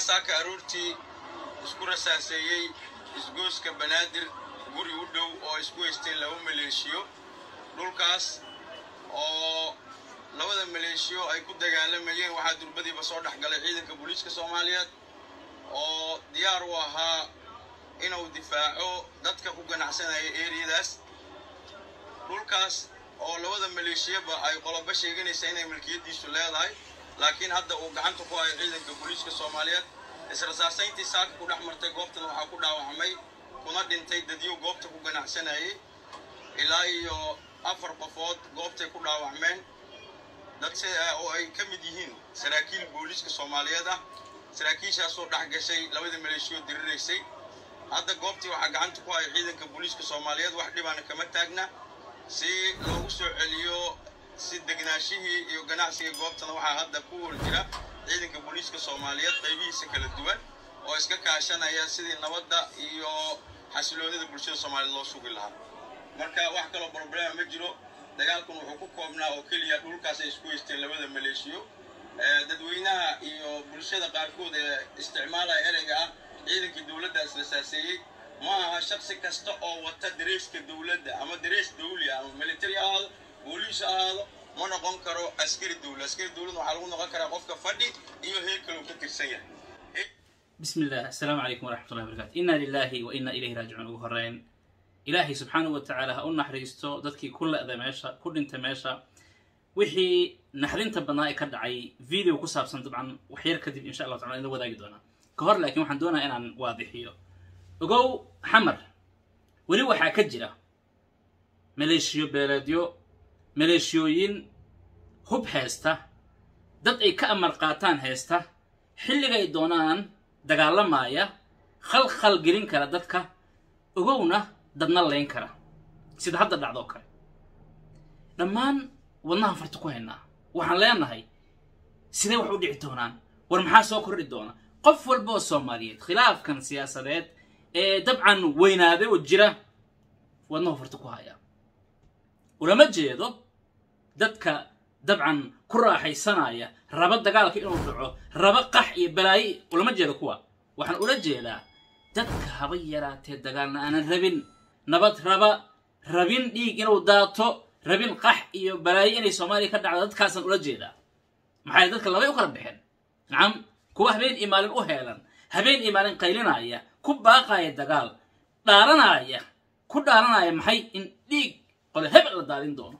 saaka aroortii isku rasaaseeyey isgooska banaadir guri u dhow oo isku haysteen laba maleeshiyo. Dhulkaas oo labada maleeshiyo ay ku dagaalamayeen waxaa durbadiiba soo dhex galay ciidanka booliiska soomaaliyeed oo diyaar u ahaa inuu difaaco dadka ku ganacsanaya eriyadaas dhulkaas oo labada maleeshiyaba ay qolobo sheeganaysa inay milkiyadiisu leedahay laakiin hadda uu gacanta ku hayo ciidanka booliiska soomaaliyeed israsaasayntii saaka ku dhex martay goobtan waxaa ku dhaawacmay kuna dhintay dadyo goobta ku ganacsanayay. Ilaa iyo afar qofood goobtay ku dhaawacmeen. Dad oo ay ka mid yihiin saraakiil booliiska soomaaliyeed ah. Saraakiishaasoo dhex labada maleeshiyo diriraysay hadda goobtii waxaa gacanta ku haya ciidanka booliiska soomaaliyeed wax dhibaana kama taagna. Si loogu soo celiyo si degnaashihii iyo ganacsiga goobtana waxaa hadda ku hor jira ciidanka booliiska soomaaliyeed qaybihiisa kala duwan oo iska kaashanaya sidii nabadda iyo xasiloonida bulshada soomaaliyeed loo sugi lahaa. Marka wax kaloo problema ma jiro dagaalkan wuxuu ku koobnaa oo keliya dhulkaas ay isku haysteen labada maleeshiyo. Dadweynaha iyo bulshada qaarkood ee isticmaalaya ereyga ah ciidankii dowladda israsaaseeyey ma aha shaksi kasta oo wata dareeska dowladda ama darees dawli ah ama military ahaado بوليس هذا ما نقوم كرو أسكير الدولة أسكير الدولة نحاول نقوم كرو karaa qofka إيوه هيك لو ka tirsan بسم الله السلام عليكم ورحمة الله وبركاته إنا لله وإنا إليه راجعون أبو هرين إلهي سبحانه وتعالى هؤلاء نحريستو دادكي كل أذى ماشا كل انت ماشا وحي نحرين تبنائي كدعي فيديو كسابسن طبعا وحير كدب إن شاء الله تعالى إذا وذاك دونا كهر لكن وحن دونا إنا واضحيو وقو حمر ولي وحا كجرة مليشيو بلاديو maleeshiyooyin hub heesta dad ay ka amar qaataan heesta xilligay doonaan dagaalamaya khalkhal gelin kara dadka ogowna dadna layn kara. Sida hadda dhacdoo kale. Dhammaan wadnahan farta ku haynaa waxaan leenahay sidee wax u dhici doonaan war maxaa soo kordhi doona? Qof walba oo soomaaliyeed khilaafkan siyaasadeed ee dabcan weynaaday oo jira wadnahu farta ku haya. Ulama jeedo dadka dabcan ku raaxaysanaya raba dagaalka inuu dhaco raba qax iyo balaayo ulama jeedo kuwa. Waxaan ula jeedaa dadka haba yaraatee dagaalna aanan rabin. Nabad raba rabin dhiig inuu daato rabin qax iyo balaayo inay soomaaliya ka dhacdo dadkaasaan ula jeedaa. Maxay dadka labay u kala baxeen? Nacam kuwa habeen iyo maalin u heelan habeen iyo maalin qaylinaya ku baaqaya dagaal dhaaranaya ku dhaaranaya maxay in dhiig qole hebel la daadin doono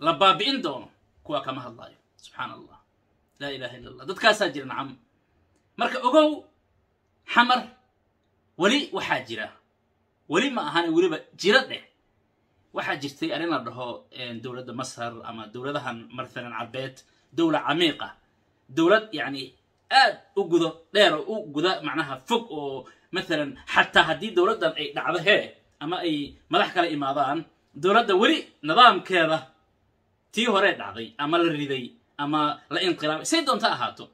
la baabi'in doono kuwa kama hadlaayo. Subxaan allah laa ilaha illa allah dadkaasaa jira nacam. Marka ogow xamar weli waxaa jira. Weli ma ahane weliba jiro dheh. Waxaa jirtay arrin la dhaho dowladda masar ama dowladahan mathalan cabeed dowla camiiqa. Dowlad yacni aad u gudo dheer oo u guda macnaha fog oo mathalan xataa haddii dowladdan ay dhacdo hee ama ay madax kala imaadaan dowladda weli nidaamkeeda tii horee dhacday ama la riday ama la inqilaabay say doonta ahaato.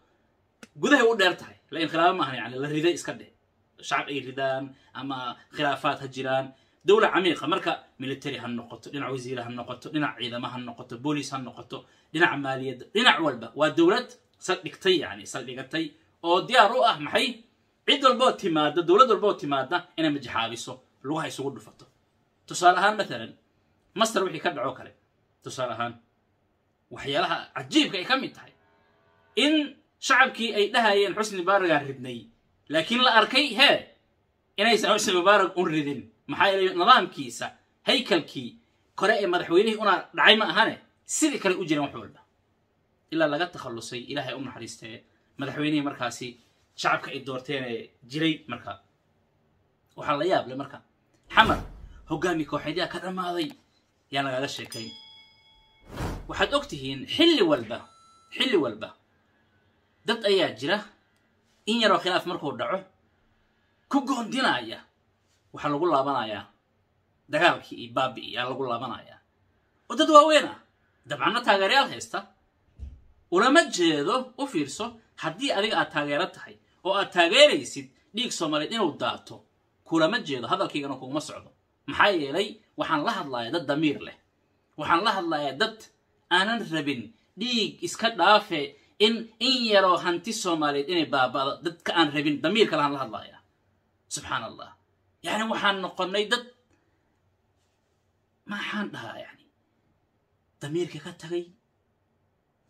Gudahay u dheer tahay la inqilaaba maahan yani la riday iska dheh. Shacab ay ridaan ama khilaafaad ha jiraan. Dowla camiiqa marka military ha noqoto dhinac wasiire ha noqoto dhinac ciidamo ha noqoto booliis ha noqoto dhinac maaliyadda dhinac walba waa dowlad saldhigtay yani saldhigatay oo diyaar u ah maxay? Cid walboo timaada dowlad walboo timaada inay majixaabiso lugaha isugu dhufato. Tusaale ahaan maalan master wixii ka dhaco kale. Tusaale ahaan waxyaalaha cajiibka ay ka mid tahay. In shacabkii ay dhahayeen xusni mubaaragaan ridnay laakiin la arkay hee inaysan xusni mubaarak un ridin. Maxaa yeelay nidaamkiisa haykalkii kore ee madaxweynihii una dhacay ma ahane sidii kale u jireen wax walba. Ilaa laga takhallusay ilaahay u naxariistee madaxweynihii markaasi shacabka ay doorteen ee jiray marka. Waxaa la yaable marka. Xamar hoggaami kooxeedyaa ka dhammaaday yaan lagaaga sheekayn waxaad og tihiin xilli walba xilli walba dad ayaa jira in yaroo khilaaf markuu dhaco ku goondinaya waxaa lagu laabanayaa dagaalkii iyo baabi'i yaa lagu laabanayaa oo dad waaweyn ah dabcanna taageerayaal haysta. Ulama jeedo u fiirso haddii adiga aad taageero tahay oo aad taageeraysid dhiig soomaaliyeed inuu daato kulama jeedo hadalkaygana kuguma socdo. Maxaa yeelay waxaan la hadlayaa dad damiir leh waxaan la hadlayaa dad aanan rabin dhiig iska dhaafe in in yaroo hanti soomaaliyeed inay baaba'do dadka aan rabin damiirka lahaan la hadlaya subxaan allah yani waxaan noqonnay dad maxaan dhahaa yani damiirka ka tagay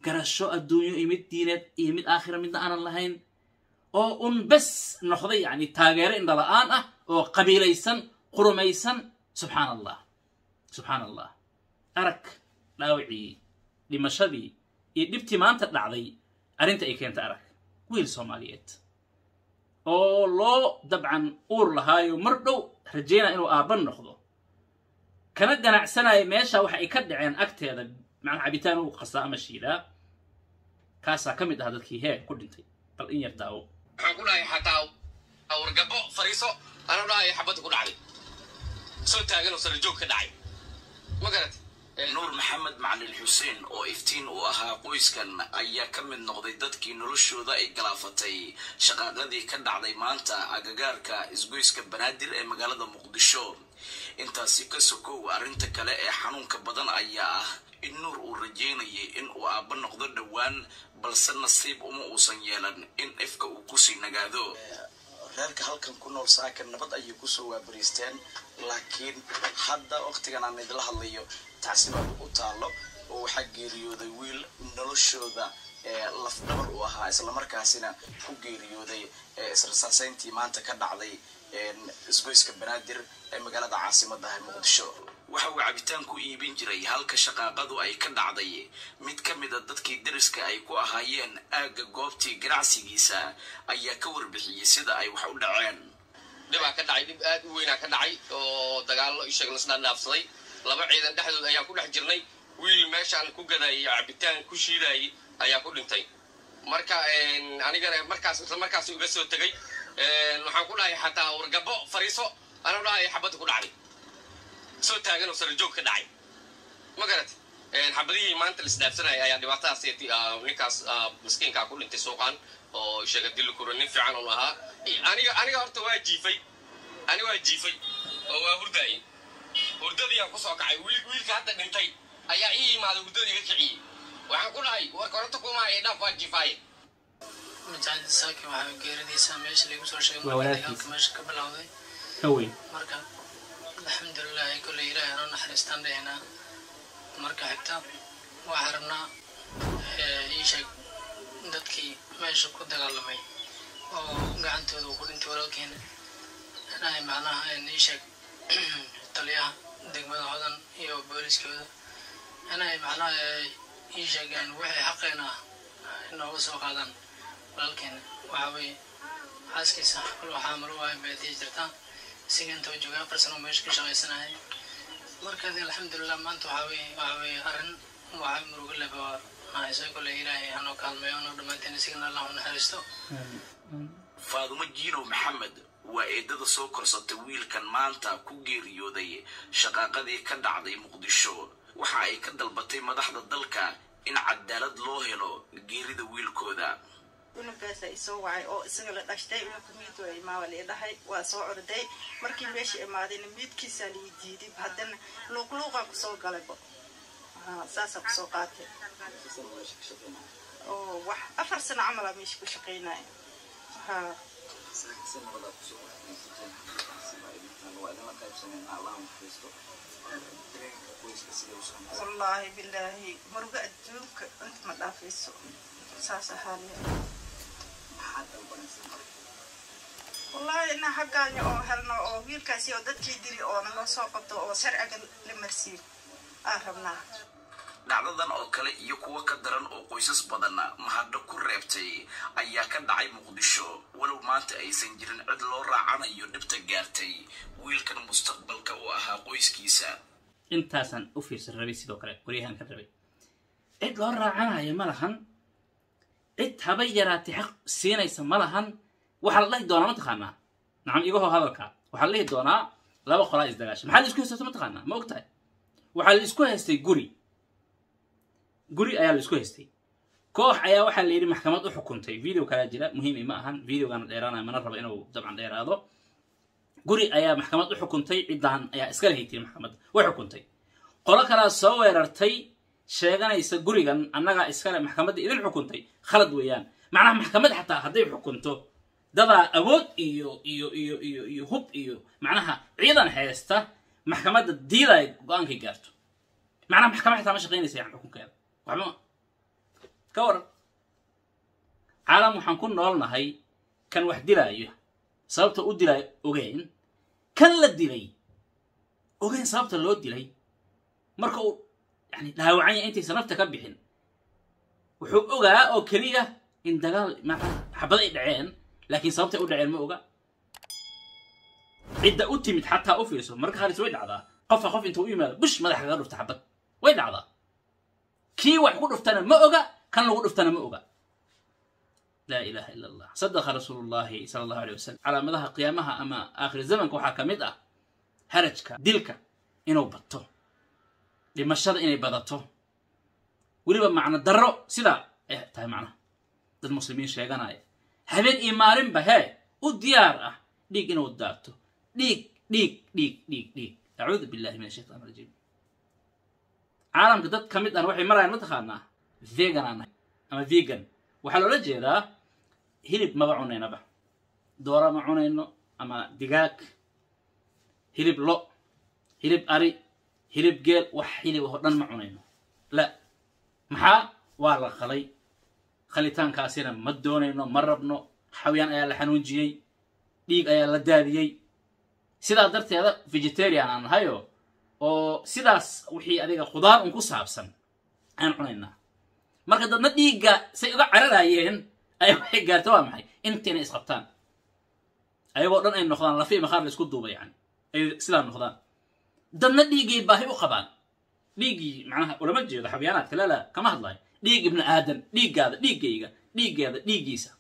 garasho adduunyo iyo mid diineed iyo mid aakhira midna aanan lahayn oo un bes noqday yani taageero indhala-aan ah oo qabiilaysan qurumaysan. Subxaan allah subxaan allah arag dhaawacii dhimashadii iyo dhibtii maanta dhacday arrinta ay keenta arag. Wiil soomaaliyeed. Oo loo dabcan uur lahaayo mar dhow rajaynaya inuu aabban noqdo. Kana ganacsanaya meesha waxa ay ka dhaceen agteeda macnaa cabitaan uu qasaa ama shiidaa. Kaasaa ka mid aha dadkii hee ku dhintay. Bal in yar daawo. Waxaan ku dhahay xataa wargabo fariiso anuu dhahay xabadda ku dhacday. Soo taagan oo sarajoog ka dhacay. Ma garat nuur maxamed macalin xuseen oo iftiin uu ahaa qoyskan ayaa ka mid noqday dadkii noloshooda ay galaafatay. Shaqaaqadii ka dhacday maanta agagaarka isgoyska banaadir ee magaalada muqdisho. Intaasi ka sokow arrinta kale ee xanuunka badan ayaa ah in nuur uu rajeynayay in uu aabba noqdo dhowaan balse nasiib uma uusan yeelan in ifka uu ku sii nagaado. Reerka halkan ku nool saaka nabad ayay ku soo waabariisteen laakiin hadda waktigan aan idila hadlayo tacsibaad u taalo oo waxaa geeriyooday wiil noloshooda lafdhabar u ahaa islamarkaasina ku geeriyooday israsaaseyntii maanta ka dhacday isgoyska banaadir ee magaalada caasimada ah muqdisho. Waxa uu cabitaan ku iibin jiray halka shaqaaqadu ay ka dhacday. Mid ka mida dadkii dariska ay ku ahaayeen aagga goobtii ganacsigiisa ayaa ka warbixiyey sida ay wax u dhaceen. Dhibaa ka dhacay dhib aad u weynaa ka dhacay oo dagaallo isheeg lasdhaadhaafsaday laba ciidan dhexdood ayaan ku dhex jirnay. Wiil meeshaan ku gadayay cabitaan ku shiidayay ayaa ku dhintay. Marka anigana markaas isla markaas iga soo tegay waxaan ku dhahay xataa wargabo fariiso anuu dhahay xabadda ku dhacday soo taagan oo sarajoog ka dhacay. Ma garat xabadihii maanta laisdhaafsanaya ayaa dhibaatadaas ninkaas miskiinkaa ku dhintay suuqaan oo sheega dili kura nin fiican un ahaa. Aniga aniga horta waa jiifay. Aniga waa jiifay oo waa hurdaayay hurdadiiyaan ku soo kacay wiil wiilka hadda dhintay ayaa ii imaaday hurdadii iga kiciyey. Waxaan ku dhahay war koronto kuma haya dhaaf waa jiifaaye majaajid saaki waxaa geeridiisa meesha lagu soo sheegay Waa walaalkiis. dagaalka meesha ka bilowday. Ka weyn. Marka alxamdulilah kolley ilaahay anoo naxariistaan dhahaynaa marka xigta waxaa rabnaa eh, ii sheeg dadkii meesha ku dagaalamay oo gacantooda uu ku dhintay walaalkeena. Inay macnaha ii sheeg taliyaha degmada hodan iyo booliskooda. Inay macnaha eh, ii sheegeen wixii xaqeena inooga soo qaadaan walaalkeena waxaa xaaskiisa waxaa malo waay baadiya jirtaa sigantoo jooga afar sano meesha ka shaqaysanaya markaadi alxamdulilah maanta waxaa weeye waxaa weeye arrin waxaa murugo leba nahayso kole ilaahay hanoo kaalmeeyo anoo dhammaanteen isigana allah u naxariisto faadumo jiinow maxamed waa eedada soo korsatay wiilkan maanta ku geeriyooday shaqaaqadii ka dhacday muqdisho. Waxa ay ka dalbatay madaxda dalka in cadaalad loo helo geerida wiilkooda. Unuggaasa isoo wacay oo isaga la dhashtay unugka miid waa imaa waa lii dhahay? Waa soo orday. Markii meesha imaadayna miidkiisaa lii diiday haddana luuqluuqaa ku soo galayba Haa, saasaa ku soo qaatay. Wax afar sano camalaa meesha ku shaqaynaya haa wallaahi bilaahi murugo adduunka inta ma dhaafayso saas ahaanee wallaahi inaa xaggaanya oo helno oo wiilkaasi oo dadkii dili oo naloo soo qabto oo sharciga la marsiiyo aan rabnaa dhacdadan oo kale iyo kuwo ka daran oo qoysas badan mahadho ku reebtay ayaa ka dhacay muqdisho. Walow maanta aysan jirin cid loo raacanayo dhibta gaartay wiilkan mustaqbalka u ahaa qoyskiisa. Intaasaan u fiirsan rabay sidoo kale waryahan ka rabay cid loo raacanayo ma lahan. Cid haba yaraatay xaq siinaysa ma lahan. Waxaa la dhahi doonaa mataqaanaa nacam igahoo hadalka. Waxaa la dhihi doonaa laba qolaa isdagaasha maxaa la isku haysato mataqaanaa ma ogtahay? Waxaa la isku haystay guri guri ayaa la isku haystay. Koox ayaa waxaa la yidhi maxkamad u xukuntay. Video kalaa jira muhiim ma ahan videogana dheeraanaya mana rabo inuu dabcan dheeraado. Guri ayaa maxkamad u xukuntay ciddaan ayaa iska lahay tiri maxkamadda way xukuntay. Qolo kalaa soo weerartay sheeganaysa gurigan annagaa iskale maxkamadda idin xukuntay. Khalad weeyaan. Macnaha maxkamad xataa hadday xukunto dadaa awood iyo iyo iyo iyo iyo hub iyo macnaha ciidan haysta maxkamadda diiday go'aankay gaarto. Macnaha maxkamad xataa ma shaqaynaysa yani xukunkeeda عالم وحن كنا قلنا هاي كان واحد دلائه صابت أودي لا أوجين كان لا دلائي أوجين صابت لا أودي مركو يعني لها وعي أنت صنفت كبحين وحو أوجا أو كليا إن دجال مع حبضي دعين لكن صابت أود عين ما أوجا عدة أوتي متحتها أوفيسو مركها لسويد عضا قف قف أنت ويا ما بش ما لحقارو تحبط ويد عضا kii wax ku dhuftana ma oga kan lagu dhuftana ma oga. Laa ilaha ila allah sadaqa rasuulu llahi sala allahu alay wasalam calaamadaha qiyaamaha ama aakhir zamanka waxaa ka mid ah harajka dilka inuu bato dhimashada inay badato. Weliba macno darro sidaa ay tahay macnaha dad muslimiin sheeganaya habeen iyo maalinba hee u diyaar ah dhiig inuu daato dhiig dhiig dhiig dhiig dhiig. Acuudu billahi min ashaytaan rajiim caalamka dad ka mid ahna waxay marayaan mataqaanaa vegan aan nahay ama vegan. Waxaa loola jeedaa hilib maba cunaynaba. Doora ma cunayno ama digaag hilib lo hilib ari hilib geel wax hilib oo dhan ma cunayno. La maxaa? Waa la qalay. Qalitaankaasina ma doonayno ma rabno. Xawiyaan ayaa la xanuunjiyey dhiig ayaa la daadiyey. Sidaa darteeda vegetarian aan nahayo oo sidaas wixii adiga khudaar un ku saabsan ayaan cunaynaa. Marka dadna dhiigga say uga cararayeen ayaa waxay gaarta waa maxay? Intaynay isqabtaan ayagoo dhan ay noqdaan lafi maqaar la isku duuba yani ay sidaa noqdaan. Dadna dhiiggay baahi u qabaan. Dhiiggii macnaha ulama jeedo xabiyaanaadka lala kama hadlayo dhiig ibni aadan dhiiggaada dhiiggayga dhiiggeeda dhiiggiisa.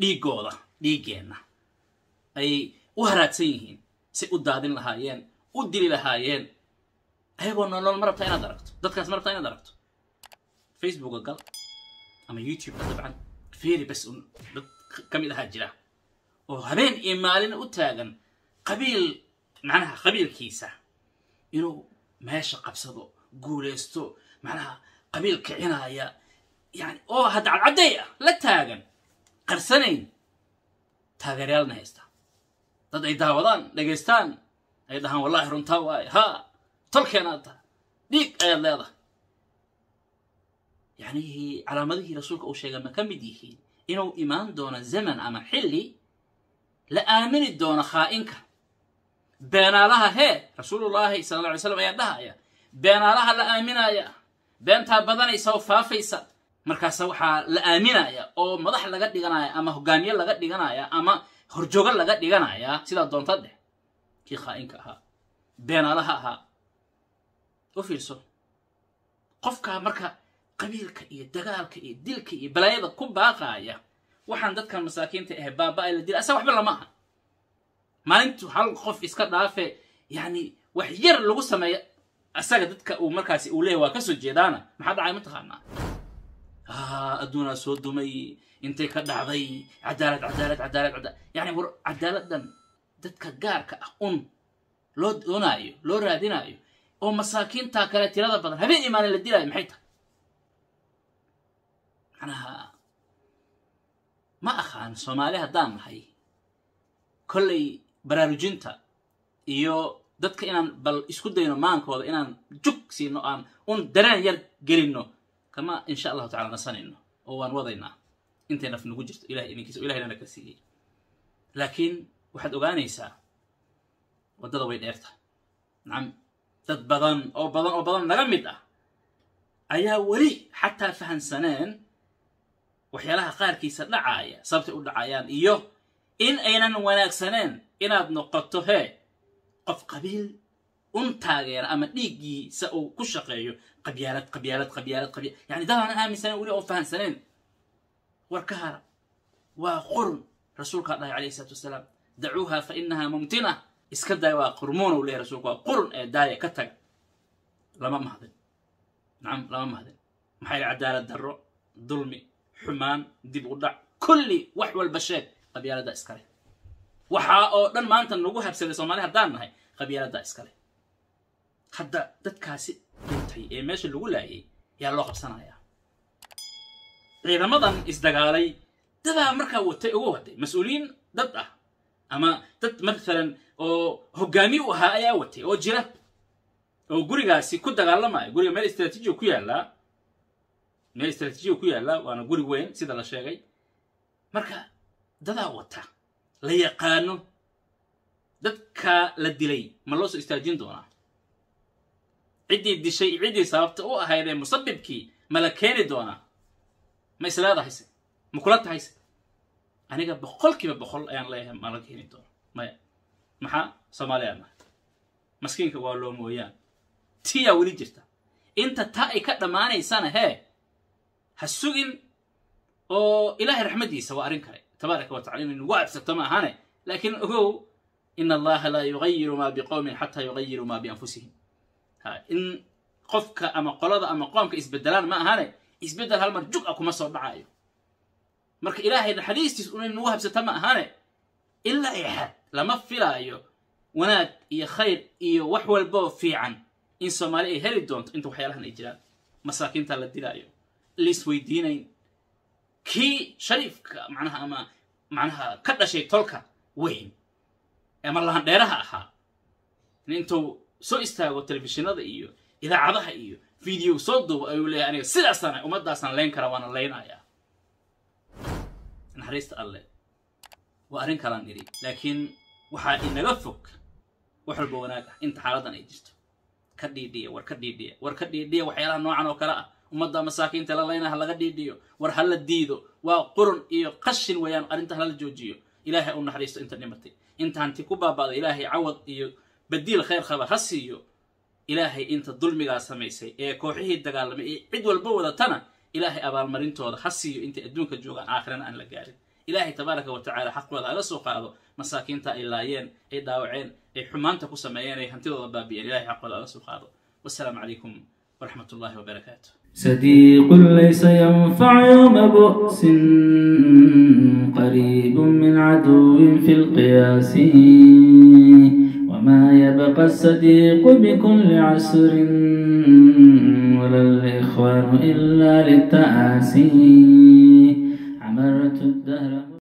Dhiiggooda dhiiggeenna. Ayay u haraadsan yihiin say u daadin lahaayeen u dili lahaayeen ayagoo nolol ma rabtaa inaad aragto. Dadkaas ma rabtaa inaad aragto. Facebooka gal ama youtube-ka dabcan feeri bas un dad ka mid ahaa jira. Oo habeen iyo maalin u taagan qabiil macnaha qabiilkiisa. Inuu meesha qabsado guulaysto macnaha qabiil kicinaya. Yani oo hadda cadcadday ah la taagan qarsanayn taageeryaalna haysta. Dad ay daawadaan dhegaystaan ay dhahaan wallahi runtaa waaye haa tolkeenaad taha dhiig ayaad leedahay. Yani calaamadihii rasuulka uu sheegay ma ka mid yihiin inuu imaan doono zaman ama xilli la aamini doono khaa'inka. Beenaalaha hee rasuulullaahi sala alla alay slam ayaa dhahaya beenaalaha la aaminaya beentaa badanaysa oo faafaysa. Markaasa waxaa la aaminaya oo madax laga dhiganaya ama hogaamiye laga dhiganaya ama horjoogo laga dhiganaya sidaa doonta dheh kii khaa'inka ahaa beenaalaha ahaa u fiirso. Qofkaa marka qabiilka iyo dagaalka iyo dilka iyo balaayada ku baaqaaya waxaan dadkan masaakiinta ahe baaba-ay la dila asaga waxba lama aha. Maalintu hal qof iska dhaafe yani wax yar lagu sameeya asaga dadka uu markaasi uu leeyahy waa ka soo jeedaana. Maxaa dhacay mataqaanaa adduunaa soo dumay intay ka dhacday cadaalad cadaalad cadaalad cadaalad. Yani war cadaaladan dadka gaarka ah un loo doonaayo loo raadinaayo oo masaakiintaa kale tirada badan. Habeen imaanin la dilaayo maxay tahay? Macnaha ma aqaan soomaali haddaan nahay kollay baraarujinta iyo dadka inaan bal isku dayno maankooda inaan jug siino aan un dareen yar gelinno kama insha allahu tacala nasanayno oo waan wadaynaa. Intay naf nagu jirto ilahay idinkiisa o ilahaynana ka siiyey. Laakiin waxaad ogaanaysaa waddada way dheerta nacam dad badan oo badan oo badan naga mid ah ayaa weli xataa fahansaneen waxyaalaha qaarkiisa dhacaaya sababtay u dhacayaan iyo in aynan wanaagsaneen inaad noqoto hee qof qabiil un taageera ama dhiiggiisa uu ku shaqeeyo qabyaalad qabyaalad qabyaalad qabya yani dadaan aaminsaneen weli oo fahansaneen. War ka hara waa qurun. Rasuulkaa dhahay calayhi isalaatu wasalaam dacuuha fa inaha mumtina iska daaya waa qurmuun u leeyahy rasulka waa qurun ee daaya ka taga. Lama mahdin nacam lama mahdin maxaa yidhi cadaalad darro dulmi xumaan dib u dhac kulli wax walba sheeg qabyaaladdaa iskale waxaa oo dhan maanta nagu habsaday soomaali haddaan nahay qabyaaladdaa iskale hadda dadkaasi dhintay ee meesha lagu laayay yaa loo qabsanayaa. Ciidamadan isdagaalay dadaa markaa watay uga watay mas'uuliyiin dad ah ama dad matalan oo hogaami u ahaa ayaa watay oo jira oo gurigaasi ku dagaalamaya guriga meel istraatiijiga ku yaallaa meel istraatiijiga ku yaallaa waana guri weyn sida la sheegay. Marka dadaa wata la yaqaano dadka la dilay ma loo soo istaajin doonaa? Ciddii dishay ciddii sababta u ahaydee musabibkii ma la keeni doonaa? Ma isleedahayse ma kula tahayse aniga boqolkiiba boqol ayaan leeyahay ma la keeni doono maya maxaa soomaaliya nahay maskiinka waa loo mooyaan. Tiyaa weli jirta. Inta taa ay ka dhammaanaysana hee ha sugin oo ilaahay raxmaddiisa waa arrin kale tabaaraka wa tacala inaynu ugu cabsato ma ahane laakiin ogow in allaha laa yugayiru maa biqowmin xataa yugayiru maa bianfusihim. In qofka ama qolada ama qoomka isbedelaan ma ahane isbeddel hal mar jug a kuma soo dhacayo marka ilaahay naxariistiis unay nagu habsata ma ahane ilaa xad lama filaayo wanaag iyo khayr iyo wax walboo fiican. In soomaali ay heli doonto inta waxyaalahan ay jiraan. Masaakiinta la dilaayo. Laisweydiinayn kii shariifka macnaha ama macnaha ka dhashay tolka weyn. Ama lahandheeraha ahaa. Intuu soo istaago telefishinada iyo idaacadaha iyo video soo duubo ayuu leeyahay aniga sidaasaan ummaddaasaan leyn karaa waana leynayaa naxariista alle waa arrin kalaan idhi laakiin waxaa inaga fog wax walba wanaag ah inta xaaladan ay jirto. Ka dhiidhiya war ka dhiidhiya war ka dhiidhiya waxyaalaha noocan oo kale ah. Ummadda masaakiinta la leynaha laga dhiidhiyo war hala diido. Waa qurun iyo qashin weeyaan arrinta halala joojiyo. Ilaahay u naxariisto inta dhimatay inta hanti ku baaba'da ilaahay cawad iyo badiil khayr qaba ha siiyo ilaahay inta dulmigaa samaysay ee kooxihii dagaalamay ee cid walba wadatana ilaahay abaalmarintooda ha siiyo intay adduunka joogaan aakhirana aan la gaarin إلهي تبارك وتعالى حق ولا لسوق هذا. مساكين تأيلاين إداوعين إحمان تقسمين إحنتي ضبابي يعني إلهي حق ولا لسوق هذا. والسلام عليكم ورحمة الله وبركاته. صديق ليس ينفع يوم بؤس قريب من عدو في القياس. وما يبقى الصديق بكل عسر ولا الإخوان إلا للتآسي الدهر